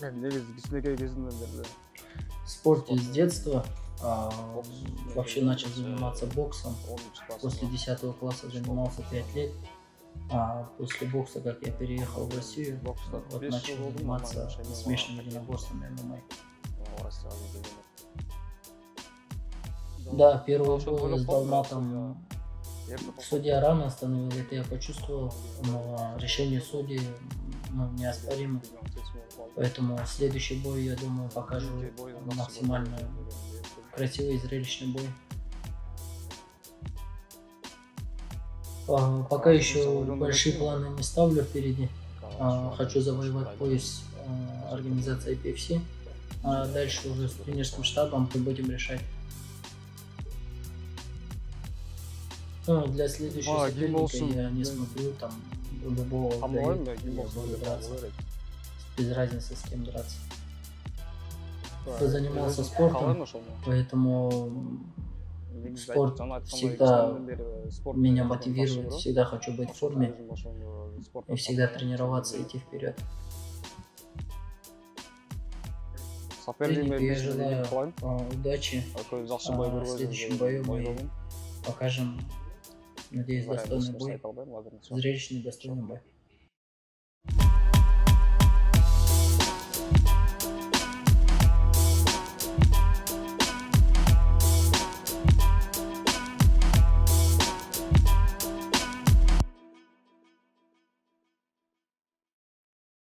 негізі кішкенекей кезімнен бері В спорте с детства. а, вообще начал заниматься боксом. После 10 класса занимался 5 лет. А после бокса, как я переехал в Россию, бокста вот бес начал жыл болды заниматься маманың шайнауға. смешанными единоборствами ММА. О, Россияға келгенде. Да, первый Что, бой было с помню, Далматом Ерте судья рано остановил, это я почувствовал, но решение судей ну, неоспоримо. Поэтому следующий бой, я думаю, покажу максимально красивый и зрелищный бой. А, Пока еще большие планы не ставлю впереди. А, Хочу завоевать пояс а, организации PFC. А дальше уже с тренерским штабом мы будем решать. Ну, для следующего соперника я не смотрю, там любого Хамлайым дают, да, я Гимолсон буду деп драться. табылар еді. без разницы с кем драться. Да, Ты занимался өзің спортом? қалаймын ошоны? Поэтому Негізі спорт жаңа айтқандай всегда кезімнен бері спорт меня менен мотивирует, жақсы всегда хочу быть в форме Өзім ошоны спортқа и всегда тартамын. тренироваться, идти вперед. сопернигиме Тренинг, я беш желаю тілек қылайын а, удачи, Экөө жақсы А, бой көріп следующем өзімді бою мы бойдомун. покажем, надеюсь, достойный бой, зрелищный достойный бой.